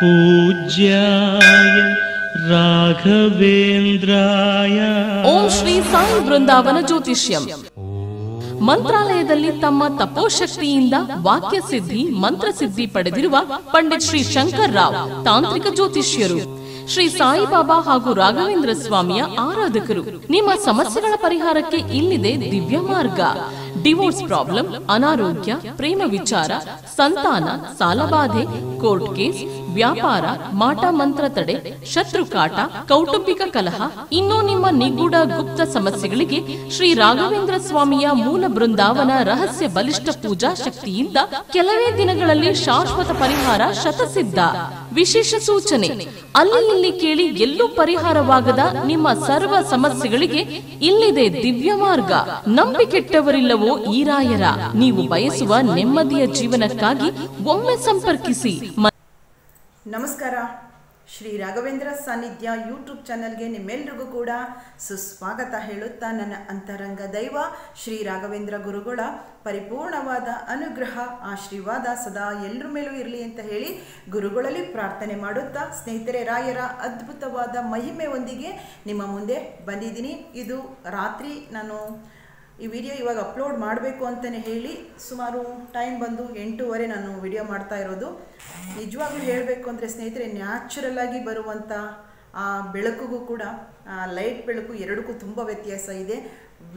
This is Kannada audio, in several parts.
ಪೂಜ್ಯಾಯ ರಾಘವೇಂದ್ರಾಯ. ಓಂ ಶ್ರೀ ಸಾಯಿ ಬೃಂದಾವನ ಜ್ಯೋತಿಷ್ಯಂ. ಮಂತ್ರಾಲಯದಲ್ಲಿ ತಮ್ಮ ತಪೋಶಕ್ತಿಯಿಂದ ವಾಕ್ಯ ಸಿದ್ಧಿ ಮಂತ್ರಸಿದ್ಧಿ ಪಡೆದಿರುವ ಪಂಡಿತ್ ಶ್ರೀ ಶಂಕರ್ ರಾವ್, ತಾಂತ್ರಿಕ ಜ್ಯೋತಿಷ್ಯರು. ಶ್ರೀ ಸಾಯಿಬಾಬಾ ಹಾಗೂ ರಾಘವೇಂದ್ರ ಸ್ವಾಮಿಯ ಆರಾಧಕರು. ನಿಮ್ಮ ಸಮಸ್ಯೆಗಳ ಪರಿಹಾರಕ್ಕೆ ಇಲ್ಲಿದೆ ದಿವ್ಯ ಮಾರ್ಗ. ಡಿವೋರ್ಸ್ ಪ್ರಾಬ್ಲಮ್, ಅನಾರೋಗ್ಯ, ಪ್ರೇಮ ವಿಚಾರ, ಸಂತಾನ, ಸಾಲಬಾಧೆ, ಕೋರ್ಟ್ ಕೇಸ್, ವ್ಯಾಪಾರ, ಮಾಟ ಮಂತ್ರ ತಡೆ, ಶತ್ರು ಕಾಟ, ಕೌಟುಂಬಿಕ ಕಲಹ, ಇನ್ನೂ ನಿಮ್ಮ ನಿಗೂಢ ಗುಪ್ತ ಸಮಸ್ಯೆಗಳಿಗೆ ಶ್ರೀ ರಾಘವೇಂದ್ರ ಸ್ವಾಮಿಯ ಮೂಲ ಬೃಂದಾವನ ರಹಸ್ಯ ಬಲಿಷ್ಠ ಪೂಜಾ ಶಕ್ತಿಯಿಂದ ಕೆಲವೇ ದಿನಗಳಲ್ಲಿ ಶಾಶ್ವತ ಪರಿಹಾರ ಶತಸಿದ್ಧ. ವಿಶೇಷ ಸೂಚನೆ. ಅಲ್ಲಿ ಇಲ್ಲಿ ಕೇಳಿ ಎಲ್ಲೂ ಪರಿಹಾರವಾಗದ ನಿಮ್ಮ ಸರ್ವ ಸಮಸ್ಯೆಗಳಿಗೆ ಇಲ್ಲಿದೆ ದಿವ್ಯ ಮಾರ್ಗ. ನಂಬಿಕೆಟ್ಟವರಿಲ್ಲವೋ ಈರಾಯರ ರಾಯರ ನೀವು ಬಯಸುವ ನೆಮ್ಮದಿಯ ಜೀವನಕ್ಕಾಗಿ ಒಮ್ಮೆ ಸಂಪರ್ಕಿಸಿ. ನಮಸ್ಕಾರ. ಶ್ರೀ ರಾಘವೇಂದ್ರ ಸಾನ್ನಿಧ್ಯ ಯೂಟ್ಯೂಬ್ ಚಾನಲ್ಗೆ ನಿಮ್ಮೆಲ್ರಿಗೂ ಕೂಡ ಸುಸ್ವಾಗತ ಹೇಳುತ್ತಾ ನನ್ನ ಅಂತರಂಗ ದೈವ ಶ್ರೀ ರಾಘವೇಂದ್ರ ಗುರುಗಳ ಪರಿಪೂರ್ಣವಾದ ಅನುಗ್ರಹ, ಆಶೀರ್ವಾದ ಸದಾ ಎಲ್ಲರ ಮೇಲೂ ಇರಲಿ ಅಂತ ಹೇಳಿ ಗುರುಗಳಲ್ಲಿ ಪ್ರಾರ್ಥನೆ ಮಾಡುತ್ತಾ ಸ್ನೇಹಿತರೆ ರಾಯರ ಅದ್ಭುತವಾದ ಮಹಿಮೆಯೊಂದಿಗೆ ನಿಮ್ಮ ಮುಂದೆ ಬಂದಿದ್ದೀನಿ. ಇದು ರಾತ್ರಿ ನಾನು ಈ ವಿಡಿಯೋ ಇವಾಗ ಅಪ್ಲೋಡ್ ಮಾಡಬೇಕು ಅಂತಲೇ ಹೇಳಿ ಸುಮಾರು ಟೈಮ್ ಬಂದು ಎಂಟೂವರೆ ನಾನು ವಿಡಿಯೋ ಮಾಡ್ತಾ ಇರೋದು. ನಿಜವಾಗ್ಲೂ ಹೇಳಬೇಕು ಅಂದರೆ ಸ್ನೇಹಿತರೆ ನ್ಯಾಚುರಲ್ಲಾಗಿ ಬರುವಂಥ ಆ ಬೆಳಕಿಗೂ ಕೂಡ ಲೈಟ್ ಬೆಳಕು ಎರಡಕ್ಕೂ ತುಂಬ ವ್ಯತ್ಯಾಸ ಇದೆ.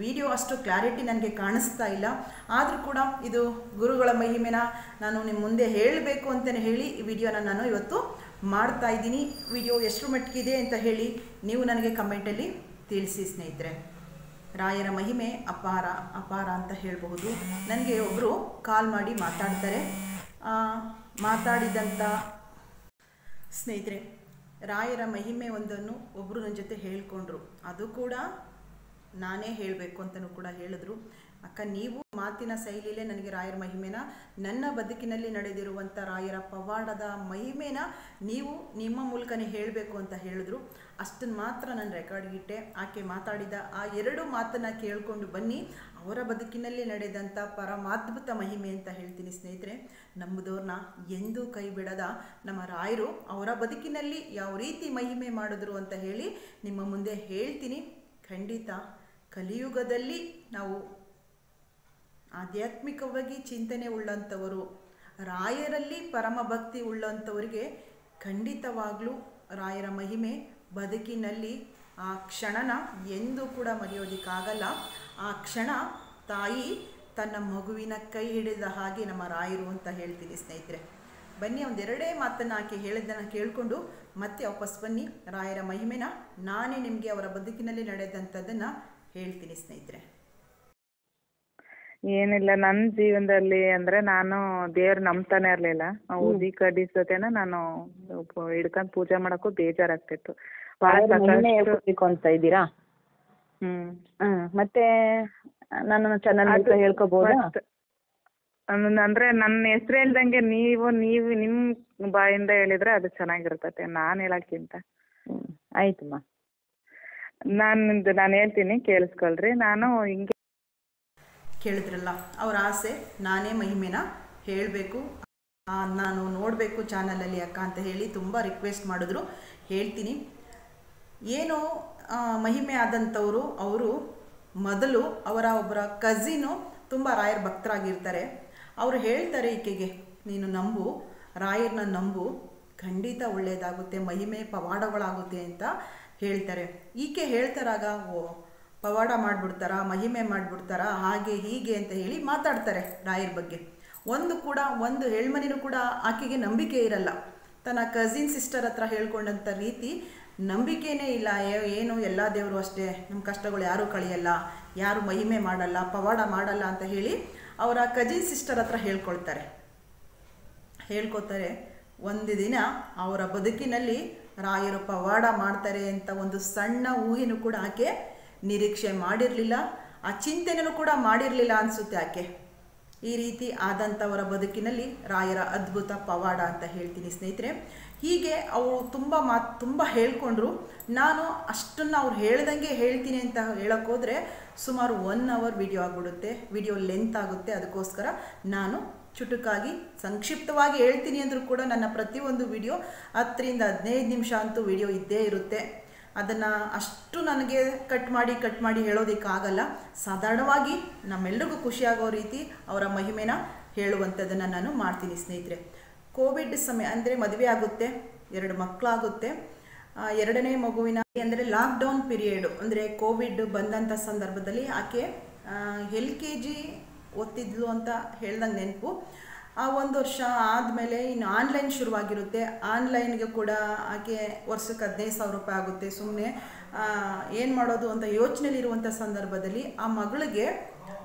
ವಿಡಿಯೋ ಅಷ್ಟು ಕ್ಲಾರಿಟಿ ನನಗೆ ಕಾಣಿಸ್ತಾ ಇಲ್ಲ. ಆದರೂ ಕೂಡ ಇದು ಗುರುಗಳ ಮಹಿಮೆನ ನಾನು ನಿಮ್ಮ ಮುಂದೆ ಹೇಳಬೇಕು ಅಂತಲೇ ಹೇಳಿ ಈ ವಿಡಿಯೋನ ನಾನು ಇವತ್ತು ಮಾಡ್ತಾ ಇದ್ದೀನಿ. ವಿಡಿಯೋ ಎಷ್ಟು ಮಟ್ಟಿಗಿದೆ ಅಂತ ಹೇಳಿ ನೀವು ನನಗೆ ಕಮೆಂಟಲ್ಲಿ ತಿಳಿಸಿ ಸ್ನೇಹಿತರೆ. ರಾಯರ ಮಹಿಮೆ ಅಪಾರ ಅಪಾರ ಅಂತ ಹೇಳಬಹುದು. ನನಗೆ ಒಬ್ಬರು ಕಾಲ್ ಮಾಡಿ ಮಾತಾಡ್ತಾರೆ. ಮಾತಾಡಿದಂಥ ಸ್ನೇಹಿತರೆ, ರಾಯರ ಮಹಿಮೆ ಒಂದನ್ನು ಒಬ್ಬರು ನನ್ನ ಜೊತೆ ಹೇಳಿಕೊಂಡ್ರು. ಅದು ಕೂಡ ನಾನೇ ಹೇಳಬೇಕು ಅಂತಲೂ ಕೂಡ ಹೇಳಿದ್ರು. ಅಕ್ಕ, ನೀವು ಮಾತಿನ ಶೈಲಿಯಲ್ಲೇ ನನಗೆ ರಾಯರ ಮಹಿಮೆನ, ನನ್ನ ಬದುಕಿನಲ್ಲಿ ನಡೆದಿರುವಂಥ ರಾಯರ ಪವಾಡದ ಮಹಿಮೆನ ನೀವು ನಿಮ್ಮ ಮೂಲಕನೇ ಹೇಳಬೇಕು ಅಂತ ಹೇಳಿದ್ರು. ಅಷ್ಟನ್ನು ಮಾತ್ರ ನಾನು ರೆಕಾರ್ಡ್ ಇಟ್ಟೆ. ಆಕೆ ಮಾತಾಡಿದ ಆ ಎರಡು ಮಾತನ್ನು ಕೇಳಿಕೊಂಡು ಬನ್ನಿ. ಅವರ ಬದುಕಿನಲ್ಲಿ ನಡೆದಂಥ ಪರಮಾದ್ಭುತ ಮಹಿಮೆ ಅಂತ ಹೇಳ್ತೀನಿ ಸ್ನೇಹಿತರೆ. ನಂಬುದವ್ರನ್ನ ಎಂದೂ ಕೈ ಬಿಡದ ನಮ್ಮ ರಾಯರು ಅವರ ಬದುಕಿನಲ್ಲಿ ಯಾವ ರೀತಿ ಮಹಿಮೆ ಮಾಡಿದ್ರು ಅಂತ ಹೇಳಿ ನಿಮ್ಮ ಮುಂದೆ ಹೇಳ್ತೀನಿ. ಖಂಡಿತ, ಕಲಿಯುಗದಲ್ಲಿ ನಾವು ಆಧ್ಯಾತ್ಮಿಕವಾಗಿ ಚಿಂತನೆ ಉಳ್ಳಂಥವರು, ರಾಯರಲ್ಲಿ ಪರಮ ಭಕ್ತಿ ಉಳ್ಳಂಥವರಿಗೆ ಖಂಡಿತವಾಗಲೂ ರಾಯರ ಮಹಿಮೆ ಬದುಕಿನಲ್ಲಿ ಆ ಕ್ಷಣನ ಎಂದೂ ಕೂಡ ಮರೆಯೋದಿಕ್ಕಾಗಲ್ಲ. ಆ ಕ್ಷಣ ತಾಯಿ ತನ್ನ ಮಗುವಿನ ಕೈ ಹಿಡಿದ ಹಾಗೆ ನಮ್ಮ ರಾಯರು ಅಂತ ಹೇಳ್ತೀನಿ ಸ್ನೇಹಿತರೆ. ಬನ್ನಿ ಒಂದೆರಡೇ ಮಾತನ್ನು ಆಕೆ ಹೇಳಿದ್ದನ್ನು ಕೇಳಿಕೊಂಡು ಮತ್ತೆ ವಾಪಸ್ ಬನ್ನಿ. ರಾಯರ ಮಹಿಮೆನ ನಾನೇ ನಿಮಗೆ ಅವರ ಬದುಕಿನಲ್ಲಿ ನಡೆದಂಥದ್ದನ್ನು ಹೇಳ್ತೀನಿ ಸ್ನೇಹಿತರೆ. ಏನಿಲ್ಲ ನನ್ನ ಜೀವನದಲ್ಲಿ ಅಂದ್ರೆ ನಾನು ದೇವ್ರ ನಂಬ್ತಾನೆ ಇರ್ಲಿಲ್ಲ. ಊದಿ ಕಡ್ಡಿ ಜೊತೆನ ನಾನು ಹಿಡ್ಕೊಂಡ್ ಪೂಜೆ ಮಾಡಕ್ಕೂ ಬೇಜಾರಾಗ್ತಿತ್ತು. ಆಗ್ತಿತ್ತು ಅಂತ ಇದ್ದೀರಾ? ಹ್ಮ್. ಮತ್ತೆ ನನ್ನ ಚೆನ್ನಾಗಿ ಹೇಳ್ಕೋಬಹುದಾ ಅಂದ್ರೆ ನನ್ನ ಹೆಸರು ಹೇಳ್ದಂಗೆ ನೀವು ನೀವು ನಿಮ್ ಬಾಯಿಂದ ಹೇಳಿದ್ರೆ ಅದು ಚೆನ್ನಾಗಿರ್ತತೆ ನಾನ್ ಹೇಳಕ್ಕಿಂತ. ಆಯ್ತಮ್ಮ ನಾನು ನಾನು ಹೇಳ್ತೀನಿ ಕೇಳಿಸ್ಕೊಳ್ರಿ. ನಾನು ಹಿಂಗೆ ಕೇಳಿದ್ರಲ್ಲ, ಅವ್ರ ಆಸೆ, ನಾನೇ ಮಹಿಮೆನ ಹೇಳಬೇಕು. ನಾನು ನೋಡಬೇಕು ಚಾನಲಲ್ಲಿ ಅಕ್ಕ ಅಂತ ಹೇಳಿ ತುಂಬ ರಿಕ್ವೆಸ್ಟ್ ಮಾಡಿದ್ರು. ಹೇಳ್ತೀನಿ. ಏನು ಮಹಿಮೆ ಆದಂಥವರು, ಅವರು ಮೊದಲು ಅವರ ಒಬ್ಬರ ಕಝಿನು ತುಂಬ ರಾಯರ್ ಭಕ್ತರಾಗಿರ್ತಾರೆ. ಅವರು ಹೇಳ್ತಾರೆ ಈಕೆಗೆ, ನೀನು ನಂಬು, ರಾಯರ್ನ ನಂಬು, ಖಂಡಿತ ಒಳ್ಳೆಯದಾಗುತ್ತೆ ಮಹಿಮೆ ಪವಾಡಗಳಾಗುತ್ತೆ ಅಂತ ಹೇಳ್ತಾರೆ. ಈಕೆ ಹೇಳ್ತಾರಾಗ, ಓ ಪವಾಡ ಮಾಡಿಬಿಡ್ತಾರ, ಮಹಿಮೆ ಮಾಡಿಬಿಡ್ತಾರ, ಹಾಗೆ ಹೀಗೆ ಅಂತ ಹೇಳಿ ಮಾತಾಡ್ತಾರೆ ರಾಯರ ಬಗ್ಗೆ. ಒಂದು ಕೂಡ, ಒಂದು ಹೇಳ್ಮನಿನೂ ಕೂಡ ಆಕೆಗೆ ನಂಬಿಕೆ ಇರಲ್ಲ. ತನ್ನ ಕಸಿನ್ ಸಿಸ್ಟರ್ ಹತ್ರ ಹೇಳ್ಕೊಂಡಂಥ ರೀತಿ ನಂಬಿಕೆನೇ ಇಲ್ಲ. ಏನು, ಎಲ್ಲ ದೇವರು ಅಷ್ಟೇ. ನಮ್ಮ ಕಷ್ಟಗಳು ಯಾರೂ ಕಳೆಯಲ್ಲ. ಯಾರು ಮಹಿಮೆ ಮಾಡಲ್ಲ, ಪವಾಡ ಮಾಡಲ್ಲ ಅಂತ ಹೇಳಿ ಅವರ ಕಜಿನ್ ಸಿಸ್ಟರ್ ಹತ್ರ ಹೇಳ್ಕೊಳ್ತಾರೆ. ಹೇಳ್ಕೊತಾರೆ ಒಂದು ದಿನ ಅವರ ಬದುಕಿನಲ್ಲಿ ರಾಯರು ಪವಾಡ ಮಾಡ್ತಾರೆ ಅಂತ ಒಂದು ಸಣ್ಣ ಊಹೆನೂ ಕೂಡ ಆಕೆ ನಿರೀಕ್ಷೆ ಮಾಡಿರಲಿಲ್ಲ, ಆ ಚಿಂತನೆನೂ ಕೂಡ ಮಾಡಿರಲಿಲ್ಲ ಅನಿಸುತ್ತೆ ಆಕೆ. ಈ ರೀತಿ ಆದಂಥವರ ಬದುಕಿನಲ್ಲಿ ರಾಯರ ಅದ್ಭುತ ಪವಾಡ ಅಂತ ಹೇಳ್ತೀನಿ ಸ್ನೇಹಿತರೆ. ಹೀಗೆ ಅವಳು ತುಂಬ ಮಾತು, ತುಂಬ ಹೇಳ್ಕೊಂಡ್ರು. ನಾನು ಅಷ್ಟನ್ನು ಅವ್ರು ಹೇಳ್ದಂಗೆ ಹೇಳ್ತೀನಿ ಅಂತ ಹೇಳೋಕ್ಕೋದ್ರೆ ಸುಮಾರು ಒನ್ ಅವರ್ ವಿಡಿಯೋ ಆಗಿಬಿಡುತ್ತೆ ವಿಡಿಯೋ ಲೆಂತ್ ಆಗುತ್ತೆ. ಅದಕ್ಕೋಸ್ಕರ ನಾನು ಚುಟುಕಾಗಿ, ಸಂಕ್ಷಿಪ್ತವಾಗಿ ಹೇಳ್ತೀನಿ ಅಂದರೂ ಕೂಡ ನನ್ನ ಪ್ರತಿಯೊಂದು ವಿಡಿಯೋ ಹತ್ತರಿಂದ ಹದಿನೈದು ನಿಮಿಷ ಅಂತೂ ವಿಡಿಯೋ ಇದ್ದೇ ಇರುತ್ತೆ. ಅದನ್ನು ಅಷ್ಟು ನನಗೆ ಕಟ್ ಮಾಡಿ ಕಟ್ ಮಾಡಿ ಹೇಳೋದಕ್ಕಾಗಲ್ಲ. ಸಾಧಾರಣವಾಗಿ ನಮ್ಮೆಲ್ರಿಗೂ ಖುಷಿಯಾಗೋ ರೀತಿ ಅವರ ಮಹಿಮೆನ ಹೇಳುವಂಥದ್ದನ್ನು ನಾನು ಮಾಡ್ತೀನಿ ಸ್ನೇಹಿತರೆ. ಕೋವಿಡ್ ಸಮಯ ಅಂದರೆ ಮದುವೆ ಆಗುತ್ತೆ, ಎರಡು ಮಕ್ಕಳಾಗುತ್ತೆ ಎರಡನೇ ಮಗುವಿನ ಅಂದರೆ ಲಾಕ್ಡೌನ್ ಪೀರಿಯಡು ಅಂದರೆ ಕೋವಿಡ್ ಬಂದಂಥ ಸಂದರ್ಭದಲ್ಲಿ ಆಕೆ ಎಲ್ ಕೆ ಜಿ ಓದ್ತಿದ್ಲು ಅಂತ ಹೇಳ್ದಂಗೆ ನೆನಪು. ಆ ಒಂದು ವರ್ಷ ಆದಮೇಲೆ ಇನ್ನು ಆನ್ಲೈನ್ ಶುರುವಾಗಿರುತ್ತೆ. ಆನ್ಲೈನ್ಗೆ ಕೂಡ ಆಕೆ ವರ್ಷಕ್ಕೆ ಹದಿನೈದು ಸಾವಿರ ರೂಪಾಯಿ ಆಗುತ್ತೆ. ಸುಮ್ಮನೆ ಏನು ಮಾಡೋದು ಅಂತ ಯೋಚನೆಯಲ್ಲಿರುವಂಥ ಸಂದರ್ಭದಲ್ಲಿ ಆ ಮಗಳಿಗೆ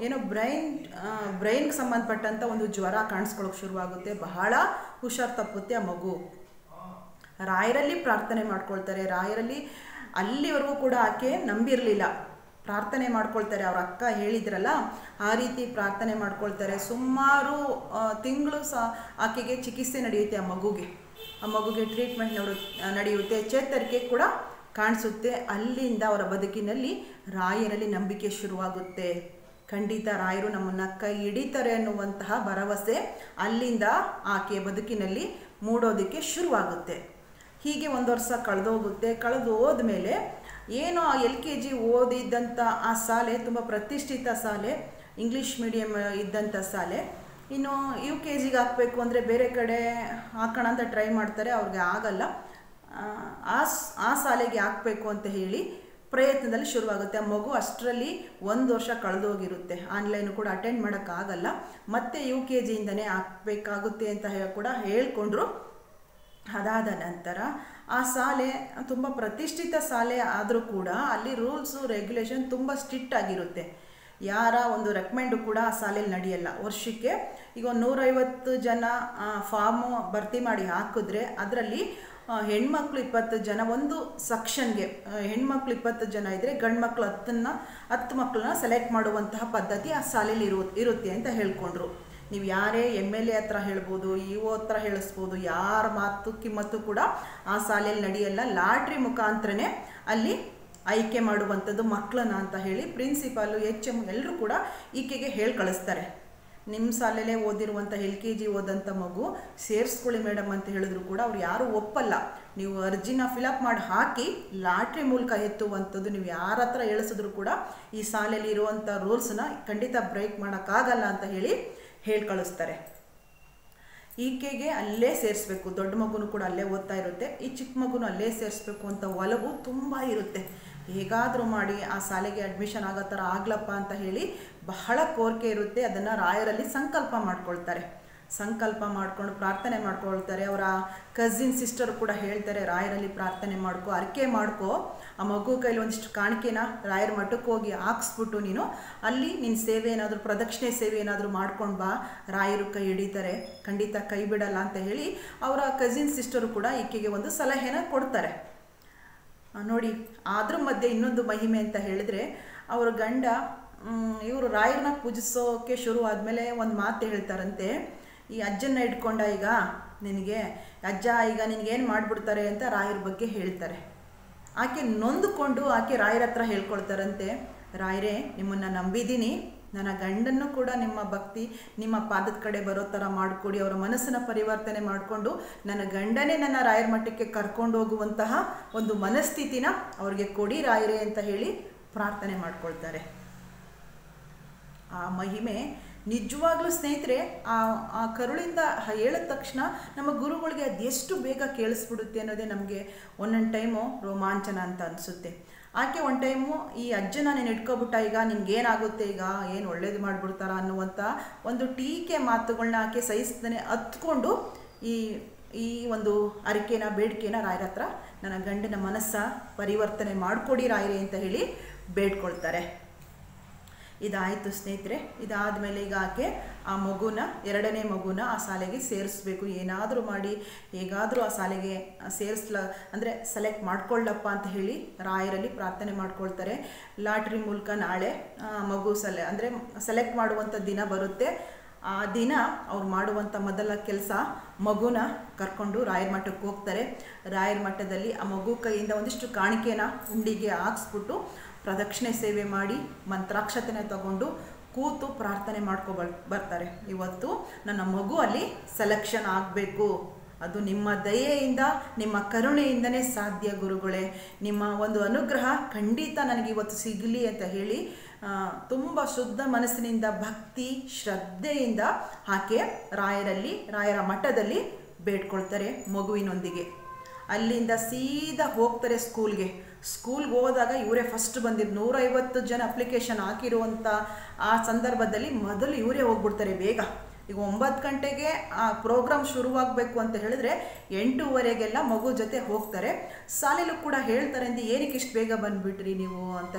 ಏನೋ ಬ್ರೈನ್ ಬ್ರೈನ್ಗೆ ಸಂಬಂಧಪಟ್ಟಂಥ ಒಂದು ಜ್ವರ ಕಾಣಿಸ್ಕೊಳ್ಳೋಕೆ ಶುರುವಾಗುತ್ತೆ. ಬಹಳ ಹುಷಾರು ತಪ್ಪುತ್ತೆ ಆ ಮಗು. ರಾಯರಲ್ಲಿ ಪ್ರಾರ್ಥನೆ ಮಾಡ್ಕೊಳ್ತಾರೆ. ರಾಯರಲ್ಲಿ ಅಲ್ಲಿವರೆಗೂ ಕೂಡ ಆಕೆ ನಂಬಿರಲಿಲ್ಲ. ಪ್ರಾರ್ಥನೆ ಮಾಡ್ಕೊಳ್ತಾರೆ, ಅವ್ರ ಅಕ್ಕ ಹೇಳಿದ್ರಲ್ಲ, ಆ ರೀತಿ ಪ್ರಾರ್ಥನೆ ಮಾಡ್ಕೊಳ್ತಾರೆ. ಸುಮಾರು ತಿಂಗಳು ಸಹ ಆಕೆಗೆ ಚಿಕಿತ್ಸೆ ನಡೆಯುತ್ತೆ ಆ ಮಗುಗೆ. ಆ ಮಗುಗೆ ಟ್ರೀಟ್ಮೆಂಟ್ ನೋಡು ನಡೆಯುತ್ತೆ. ಚೇತರಿಕೆ ಕೂಡ ಕಾಣಿಸುತ್ತೆ. ಅಲ್ಲಿಂದ ಅವರ ಬದುಕಿನಲ್ಲಿ ರಾಯರಲ್ಲಿ ನಂಬಿಕೆ ಶುರುವಾಗುತ್ತೆ. ಖಂಡಿತ ರಾಯರು ನಮ್ಮನ್ನು ಕೈ ಹಿಡಿತಾರೆ ಅನ್ನುವಂತಹ ಭರವಸೆ ಅಲ್ಲಿಂದ ಆಕೆಯ ಬದುಕಿನಲ್ಲಿ ಮೂಡೋದಕ್ಕೆ ಶುರುವಾಗುತ್ತೆ. ಹೀಗೆ ಒಂದು ವರ್ಷ ಕಳೆದೋಗುತ್ತೆ. ಕಳೆದು ಹೋದ್ಮೇಲೆ ಏನೋ ಎಲ್ ಕೆ ಜಿ ಓದಿದ್ದಂಥ ಆ ಶಾಲೆ ತುಂಬ ಪ್ರತಿಷ್ಠಿತ ಶಾಲೆ ಇಂಗ್ಲೀಷ್ ಮೀಡಿಯಮ್ ಇದ್ದಂಥ ಶಾಲೆ ಇನ್ನು ಯು ಕೆ ಜಿಗೆ ಹಾಕಬೇಕು ಅಂದರೆ ಬೇರೆ ಕಡೆ ಹಾಕೋಣ ಅಂತ ಟ್ರೈ ಮಾಡ್ತಾರೆ ಅವ್ರಿಗೆ ಆಗಲ್ಲ. ಆ, ಆ ಶಾಲೆಗೆ ಹಾಕಬೇಕು ಅಂತ ಹೇಳಿ ಪ್ರಯತ್ನದಲ್ಲಿ ಶುರುವಾಗುತ್ತೆ. ಆ ಮಗು ಅಷ್ಟರಲ್ಲಿ ಒಂದು ವರ್ಷ ಕಳೆದೋಗಿರುತ್ತೆ. ಆನ್ಲೈನು ಕೂಡ ಅಟೆಂಡ್ ಮಾಡೋಕ್ಕಾಗಲ್ಲ ಮತ್ತೆ ಯು ಕೆ ಜಿಯಿಂದನೇ ಹಾಕಬೇಕಾಗುತ್ತೆ ಅಂತ ಕೂಡ ಹೇಳ್ಕೊಂಡ್ರು. ಅದಾದ ನಂತರ ಆ ಶಾಲೆ ತುಂಬ ಪ್ರತಿಷ್ಠಿತ ಶಾಲೆ ಆದರೂ ಕೂಡ ಅಲ್ಲಿ ರೂಲ್ಸು, ರೆಗ್ಯುಲೇಷನ್ ತುಂಬ ಸ್ಟ್ರಿಕ್ಟ್ ಆಗಿರುತ್ತೆ. ಯಾರ ಒಂದು ರೆಕಮೆಂಡು ಕೂಡ ಆ ಶಾಲೆಯಲ್ಲಿ ನಡೆಯಲ್ಲ. ವರ್ಷಕ್ಕೆ ಈಗ ಒಂದು ನೂರೈವತ್ತು ಜನ ಫಾರ್ಮು ಭರ್ತಿ ಮಾಡಿ ಹಾಕಿದ್ರೆ ಅದರಲ್ಲಿ ಹೆಣ್ಮಕ್ಳು ಇಪ್ಪತ್ತು ಜನ, ಒಂದು ಸಕ್ಷನ್ಗೆ ಹೆಣ್ಮಕ್ಳು ಇಪ್ಪತ್ತು ಜನ ಇದ್ದರೆ ಗಂಡು ಮಕ್ಳು ಹತ್ತನ್ನು, ಹತ್ತು ಮಕ್ಕಳನ್ನ ಸೆಲೆಕ್ಟ್ ಮಾಡುವಂತಹ ಪದ್ಧತಿ ಆ ಶಾಲೆಯಲ್ಲಿ ಇರು, ಇರುತ್ತೆ ಅಂತ ಹೇಳ್ಕೊಂಡ್ರು. ನೀವು ಯಾರೇ ಎಂ ಎಲ್ ಎ ಹತ್ರ ಹೇಳ್ಬೋದು ಇ ಒ ಹತ್ರ ಹೇಳಿಸ್ಬೋದು, ಯಾರ ಮಾತು ಕಿಮ್ಮತ್ತು ಕೂಡ ಆ ಶಾಲೆಯಲ್ಲಿ ನಡೆಯಲ್ಲ. ಲಾಟ್ರಿ ಮುಖಾಂತರನೇ ಅಲ್ಲಿ ಆಯ್ಕೆ ಮಾಡುವಂಥದ್ದು ಮಕ್ಕಳನ್ನ ಅಂತ ಹೇಳಿ ಪ್ರಿನ್ಸಿಪಾಲು ಎಚ್ ಎಂ ಎಲ್ಲರೂ ಕೂಡ ಈಕೆಗೆ ಹೇಳಿ ಕಳಿಸ್ತಾರೆ. ನಿಮ್ಮ ಶಾಲೆಯಲ್ಲೇ ಓದಿರುವಂಥ ಎಲ್ ಕೆ ಜಿ ಓದಂಥ ಮಗು ಸೇರಿಸ್ಕೊಳ್ಳಿ ಮೇಡಮ್ ಅಂತ ಹೇಳಿದ್ರು ಕೂಡ ಅವ್ರು ಯಾರೂ ಒಪ್ಪಲ್ಲ. ನೀವು ಅರ್ಜಿನ ಫಿಲಪ್ ಮಾಡಿ ಹಾಕಿ ಲಾಟ್ರಿ ಮೂಲಕ ಎತ್ತುವಂಥದ್ದು ನೀವು ಯಾರ ಹತ್ರ ಹೇಳಿಸಿದ್ರು ಕೂಡ ಈ ಶಾಲೆಯಲ್ಲಿ ಇರುವಂಥ ರೂಲ್ಸನ್ನ ಖಂಡಿತ ಬ್ರೇಕ್ ಮಾಡೋಕ್ಕಾಗಲ್ಲ ಅಂತ ಹೇಳಿ ಹೇಳಿ ಕಳಿಸ್ತಾರೆ ಈಕೆಗೆ ಅಲ್ಲೇ ಸೇರಿಸ್ಬೇಕು. ದೊಡ್ಡ ಮಗುನು ಕೂಡ ಅಲ್ಲೇ ಓದ್ತಾ ಇರುತ್ತೆ. ಈ ಚಿಕ್ಕ ಮಗುನು ಅಲ್ಲೇ ಸೇರಿಸ್ಬೇಕು ಅಂತ ಒಲವು ತುಂಬ ಇರುತ್ತೆ. ಹೇಗಾದರೂ ಮಾಡಿ ಆ ಶಾಲೆಗೆ ಅಡ್ಮಿಷನ್ ಆಗೋ ಥರ ಆಗ್ಲಪ್ಪ ಅಂತ ಹೇಳಿ ಬಹಳ ಕೋರಿಕೆ ಇರುತ್ತೆ. ಅದನ್ನು ರಾಯರಲ್ಲಿ ಸಂಕಲ್ಪ ಮಾಡ್ಕೊಳ್ತಾರೆ. ಸಂಕಲ್ಪ ಮಾಡ್ಕೊಂಡು ಪ್ರಾರ್ಥನೆ ಮಾಡ್ಕೊಳ್ತಾರೆ. ಅವರ ಕಸಿನ್ ಸಿಸ್ಟರ್ ಕೂಡ ಹೇಳ್ತಾರೆ, ರಾಯರಲ್ಲಿ ಪ್ರಾರ್ಥನೆ ಮಾಡ್ಕೊ, ಅರ್ಕೆ ಮಾಡ್ಕೊ. ಆ ಮಗು ಕೈಲಿ ಒಂದಿಷ್ಟು ಕಾಣಿಕೆನ ರಾಯರ ಮಠಕ್ಕೆ ಹೋಗಿ ಹಾಕ್ಸ್ಬಿಟ್ಟು ನೀನು ಅಲ್ಲಿ ನಿನ್ನ ಸೇವೆ ಏನಾದರೂ, ಪ್ರದಕ್ಷಿಣೆ ಸೇವೆ ಏನಾದರೂ ಮಾಡ್ಕೊಂಡು ಬಾ. ರಾಯರು ಕೈ ಹಿಡಿತಾರೆ. ಖಂಡಿತ ಕೈ ಬಿಡಲ್ಲ ಅಂತ ಹೇಳಿ ಅವರ ಕಸಿನ್ ಸಿಸ್ಟರು ಕೂಡ ಈಕೆಗೆ ಒಂದು ಸಲಹೆನ ಕೊಡ್ತಾರೆ. ನೋಡಿ ಅದ್ರ ಮಧ್ಯೆ ಇನ್ನೊಂದು ಮಹಿಮೆ ಅಂತ ಹೇಳಿದ್ರೆ ಅವರ ಗಂಡ ಇವರು ರಾಯರನ್ನ ಪೂಜಿಸೋಕೆ ಶುರು ಆದಮೇಲೆ ಒಂದು ಮಾತು ಹೇಳ್ತಾರಂತೆ. ಈ ಅಜ್ಜನ್ನ ಇಟ್ಕೊಂಡ ಈಗ ನಿನಗೆ, ಅಜ್ಜ ಈಗ ನಿನಗೇನು ಮಾಡಿಬಿಡ್ತಾರೆ ಅಂತ ರಾಯರ ಬಗ್ಗೆ ಹೇಳ್ತಾರೆ. ಆಕೆ ನೊಂದುಕೊಂಡು ಆಕೆ ರಾಯರ ಹತ್ರ ಹೇಳ್ಕೊಳ್ತಾರಂತೆ, ರಾಯರೇ, ನಿಮ್ಮನ್ನು ನಂಬಿದ್ದೀನಿ ನನ್ನ ಗಂಡನ್ನು ಕೂಡ ನಿಮ್ಮ ಭಕ್ತಿ, ನಿಮ್ಮ ಪಾದದ ಕಡೆ ಬರೋ ಥರ ಮಾಡಿಕೊಡಿ. ಅವರ ಮನಸ್ಸನ್ನು ಪರಿವರ್ತನೆ ಮಾಡಿಕೊಂಡು ನನ್ನ ಗಂಡನೇ ನನ್ನ ರಾಯರ ಮಟ್ಟಕ್ಕೆ ಕರ್ಕೊಂಡು ಹೋಗುವಂತಹ ಒಂದು ಮನಸ್ಥಿತಿನ ಅವ್ರಿಗೆ ಕೊಡಿ ರಾಯರೇ ಅಂತ ಹೇಳಿ ಪ್ರಾರ್ಥನೆ ಮಾಡ್ಕೊಳ್ತಾರೆ. ಆ ಮಹಿಮೆ ನಿಜವಾಗ್ಲೂ ಸ್ನೇಹಿತರೆ, ಆ ಆ ಕರುಳಿಂದ ಹೇಳಿದ ತಕ್ಷಣ ನಮ್ಮ ಗುರುಗಳಿಗೆ ಅದೆಷ್ಟು ಬೇಗ ಕೇಳಿಸ್ಬಿಡುತ್ತೆ ಅನ್ನೋದೇ ನಮಗೆ ಒಂದೊಂದು ಟೈಮು ರೋಮಾಂಚನ ಅಂತ ಅನಿಸುತ್ತೆ. ಆಕೆ ಒಂದು ಟೈಮು ಈ ಅಜ್ಜನ ನೀನು ಇಟ್ಕೊಬಿಟ್ಟ, ಈಗ ನಿನ್ಗೇನಾಗುತ್ತೆ, ಈಗ ಏನು ಒಳ್ಳೇದು ಮಾಡಿಬಿಡ್ತಾರ ಅನ್ನುವಂಥ ಒಂದು ಟೀಕೆ ಮಾತುಗಳನ್ನ ಆಕೆ ಸಹಿಸ್ತಾನೆ ಹತ್ಕೊಂಡು ಈ ಈ ಒಂದು ಅರಿಕೆನ, ಬೇಡಿಕೆನ ರಾಯರ ಹತ್ರ ನನ್ನ ಗಂಡನ ಮನಸ್ಸ ಪರಿವರ್ತನೆ ಮಾಡಿಕೊಡಿ ರಾಯರೇ ಅಂತ ಹೇಳಿ ಬೇಡ್ಕೊಳ್ತಾರೆ. ಇದಾಯಿತು ಸ್ನೇಹಿತರೆ. ಇದಾದಮೇಲೆ ಈಗ ಆಕೆ ಆ ಮಗುನ, ಎರಡನೇ ಮಗುನ ಆ ಶಾಲೆಗೆ ಸೇರಿಸ್ಬೇಕು. ಏನಾದರೂ ಮಾಡಿ, ಹೇಗಾದರೂ ಆ ಶಾಲೆಗೆ ಸೇರಿಸ್ಲ, ಅಂದರೆ ಸೆಲೆಕ್ಟ್ ಮಾಡ್ಕೊಳ್ಳಪ್ಪ ಅಂತ ಹೇಳಿ ರಾಯರಲ್ಲಿ ಪ್ರಾರ್ಥನೆ ಮಾಡ್ಕೊಳ್ತಾರೆ. ಲಾಟ್ರಿ ಮೂಲಕ ನಾಳೆ ಮಗು ಸಲೆ, ಅಂದರೆ ಸೆಲೆಕ್ಟ್ ಮಾಡುವಂಥ ದಿನ ಬರುತ್ತೆ. ಆ ದಿನ ಅವ್ರು ಮಾಡುವಂಥ ಮೊದಲ ಕೆಲಸ ಮಗುನ ಕರ್ಕೊಂಡು ರಾಯರ ಮಠಕ್ಕೆ ಹೋಗ್ತಾರೆ. ರಾಯರ ಮಠದಲ್ಲಿ ಆ ಮಗು ಕೈಯಿಂದ ಒಂದಿಷ್ಟು ಕಾಣಿಕೆನ ಉಂಡಿಗೆ ಹಾಕ್ಸ್ಬಿಟ್ಟು ಪ್ರದಕ್ಷಿಣೆ ಸೇವೆ ಮಾಡಿ ಮಂತ್ರಾಕ್ಷತೆನೆ ತಗೊಂಡು ಕೂತು ಪ್ರಾರ್ಥನೆ ಮಾಡ್ಕೊ ಬರ್ತಾರೆ. ಇವತ್ತು ನನ್ನ ಮಗು ಅಲ್ಲಿ ಸೆಲೆಕ್ಷನ್ ಆಗಬೇಕು. ಅದು ನಿಮ್ಮ ದಯೆಯಿಂದ, ನಿಮ್ಮ ಕರುಣೆಯಿಂದನೇ ಸಾಧ್ಯ ಗುರುಗಳೇ. ನಿಮ್ಮ ಒಂದು ಅನುಗ್ರಹ ಖಂಡಿತ ನನಗೆ ಇವತ್ತು ಸಿಗಲಿ ಅಂತ ಹೇಳಿ ತುಂಬ ಶುದ್ಧ ಮನಸ್ಸಿನಿಂದ, ಭಕ್ತಿ, ಶ್ರದ್ಧೆಯಿಂದ ಆಕೆ ರಾಯರಲ್ಲಿ, ರಾಯರ ಮಠದಲ್ಲಿ ಬೇಡ್ಕೊಳ್ತಾರೆ ಮಗುವಿನೊಂದಿಗೆ. ಅಲ್ಲಿಂದ ಸೀದಾ ಹೋಗ್ತಾರೆ ಸ್ಕೂಲ್ಗೆ ಸ್ಕೂಲ್ಗೆ ಹೋದಾಗ ಇವರೇ ಫಸ್ಟ್ ಬಂದಿದ್ದು ನೂರೈವತ್ತು ಜನ ಅಪ್ಲಿಕೇಶನ್ ಹಾಕಿರುವಂಥ ಆ ಸಂದರ್ಭದಲ್ಲಿ ಮೊದಲು ಇವರೇ ಹೋಗ್ಬಿಡ್ತಾರೆ ಬೇಗ. ಈಗ ಒಂಬತ್ತು ಗಂಟೆಗೆ ಆ ಪ್ರೋಗ್ರಾಮ್ ಶುರುವಾಗಬೇಕು ಅಂತ ಹೇಳಿದ್ರೆ ಎಂಟೂವರೆಗೆಲ್ಲ ಮಗು ಜೊತೆ ಹೋಗ್ತಾರೆ. ಶಾಲೆಲೂ ಕೂಡ ಹೇಳ್ತಾರೆ ಅಂತ ಏನಕ್ಕೆ ಇಷ್ಟು ಬೇಗ ಬಂದುಬಿಟ್ರಿ ನೀವು? ಅಂತ